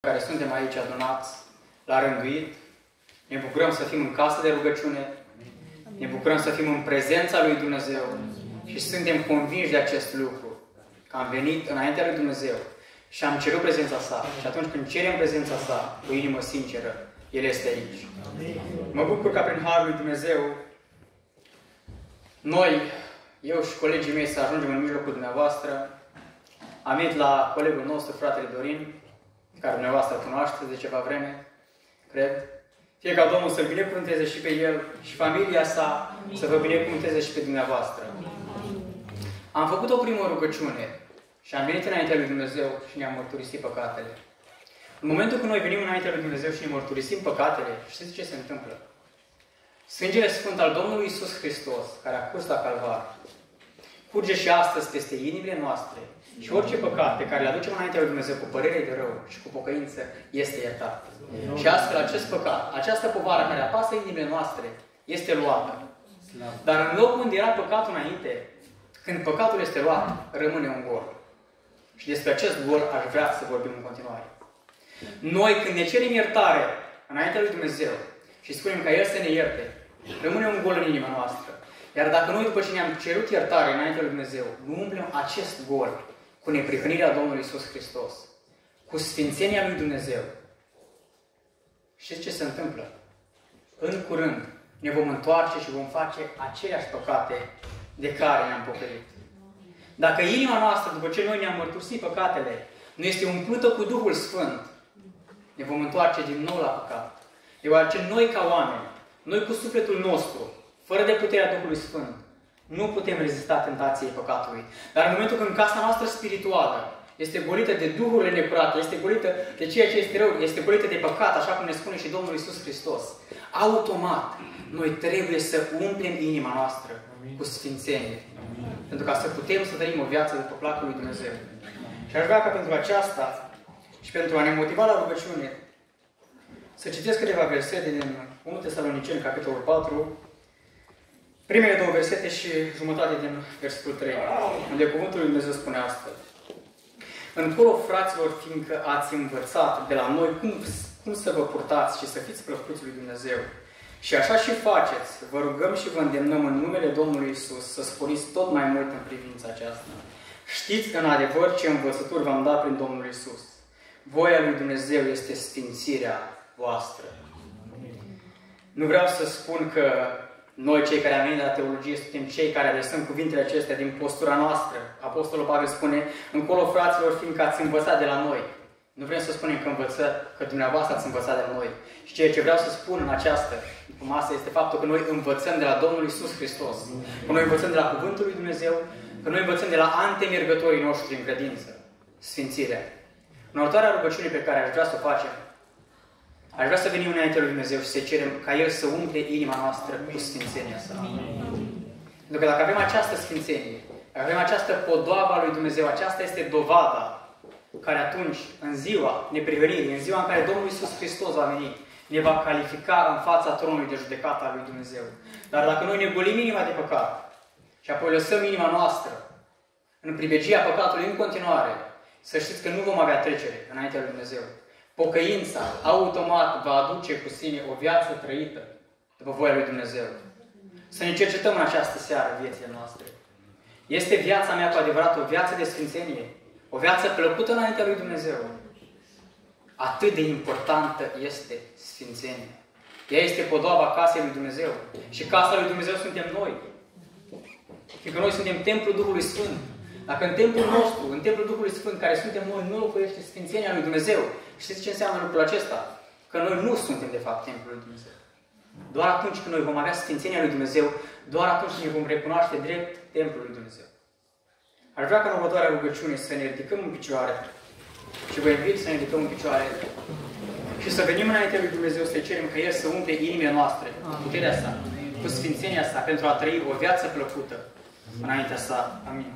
care suntem aici adunați la rânduit. Ne bucurăm să fim în casă de rugăciune. Ne bucurăm să fim în prezența lui Dumnezeu. Și suntem convinși de acest lucru. Că am venit înaintea lui Dumnezeu și am cerut prezența sa. Și atunci când cerem prezența sa cu inimă sinceră, El este aici. Mă bucur ca prin Harul lui Dumnezeu noi, eu și colegii mei, să ajungem în mijlocul dumneavoastră. Am venit la colegul nostru, fratele Dorin, care dumneavoastră cunoaște de ceva vreme, cred. Fie ca Domnul să-L binecuvânteze și pe El și familia sa, să vă binecuvânteze și pe dumneavoastră. Am făcut o primă rugăciune și am venit înaintea lui Dumnezeu și ne-am mărturisit păcatele. În momentul când noi venim înaintea lui Dumnezeu și ne mărturisim păcatele, știți ce se întâmplă? Sângele Sfânt al Domnului Isus Hristos, care a curs la Calvar, curge și astăzi peste inimile noastre și orice păcat pe care le aducem înaintea lui Dumnezeu cu părere de rău și cu pocăință este iertat. Și astfel acest păcat, această povară care apasă inimile noastre, este luată. Dar în locul unde era păcatul înainte, când păcatul este luat, rămâne un gol. Și despre acest gol aș vrea să vorbim în continuare. Noi, când ne cerem iertare înaintea lui Dumnezeu și spunem ca El să ne ierte, rămâne un gol în inima noastră. Iar dacă noi, după ce ne-am cerut iertare înaintea lui Dumnezeu, nu umplem acest gol cu neprihănirea Domnului Isus Hristos, cu sfințenia lui Dumnezeu, știți ce se întâmplă? În curând ne vom întoarce și vom face aceleași păcate de care ne-am pocăit. Dacă inima noastră, după ce noi ne-am mărturisit păcatele, nu este umplută cu Duhul Sfânt, ne vom întoarce din nou la păcat. Deoarece noi ca oameni, noi cu sufletul nostru, fără de puterea Duhului Sfânt, nu putem rezista tentației păcatului. Dar în momentul când casa noastră spirituală este golită de duhurile necurate, este golită de ceea ce este rău, este golită de păcat, așa cum ne spune și Domnul Isus Hristos, automat noi trebuie să umplem inima noastră Amin. cu sfințenie. Amin. Pentru ca să putem să trăim o viață după placul lui Dumnezeu. Și aș vrea ca pentru aceasta și pentru a ne motiva la rugăciune, să citesc câteva versete din 1 Tesaloniceni, capitolul 4, primele două versete și jumătate din versetul 3, unde cuvântul lui Dumnezeu spune astfel. Încolo, fraților, fiindcă ați învățat de la noi cum, cum să vă purtați și să fiți plăcuți lui Dumnezeu, și așa și faceți, vă rugăm și vă îndemnăm în numele Domnului Isus să sporiți tot mai mult în privința aceasta. Știți în adevăr ce învățături v-am dat prin Domnul Isus. Voia lui Dumnezeu este sfințirea voastră. Nu vreau să spun că noi, cei care am venit la teologie, suntem cei care adresăm cuvintele acestea din postura noastră. Apostolul Pavel spune, încolo, fraților, fiindcă ați învățat de la noi. Nu vrem să spunem că învăță, că dumneavoastră ați învățat de la noi. Și ceea ce vreau să spun în această masă este faptul că noi învățăm de la Domnul Isus Hristos. Că noi învățăm de la Cuvântul lui Dumnezeu, că noi învățăm de la antemergătorii noștri în credință. Sfințirea. În următoarea rugăciune pe care aș vrea să o facem, Aș vrea să venim înainte lui Dumnezeu și să cerem ca El să umple inima noastră cu sfințenia sa. Pentru că dacă avem această sfințenie, dacă avem această podoabă a lui Dumnezeu, aceasta este dovada care atunci, în ziua neprihănirii, în ziua în care Domnul Isus Hristos va veni, ne va califica în fața tronului de judecată a lui Dumnezeu. Dar dacă noi ne golim inima de păcat și apoi lăsăm inima noastră în pribegia păcatului în continuare, să știți că nu vom avea trecere înaintea lui Dumnezeu. Pocăința automat va aduce cu sine o viață trăită după voia lui Dumnezeu. Să ne cercetăm în această seară viețile noastre. Este viața mea cu adevărat o viață de sfințenie? O viață plăcută înaintea lui Dumnezeu? Atât de importantă este sfințenia. Ea este podoaba casei lui Dumnezeu. Și casa lui Dumnezeu suntem noi. Fiindcă noi suntem templul Duhului Sfânt. Dacă în templul nostru, în templul Duhului Sfânt, care suntem noi, nu locuiește Sfințenia lui Dumnezeu, știți ce înseamnă lucrul acesta? Că noi nu suntem, de fapt, templul lui Dumnezeu. Doar atunci când noi vom avea Sfințenia lui Dumnezeu, doar atunci ne vom recunoaște drept templul lui Dumnezeu. Ar vrea ca în următoarea rugăciune să ne ridicăm în picioare și vă invit să ne ridicăm în picioare și să venim înainte lui Dumnezeu să cerem că El să umple inimile noastre cu puterea sa, cu sfințenia sa, pentru a trăi o viață plăcută înaintea sa. Amin.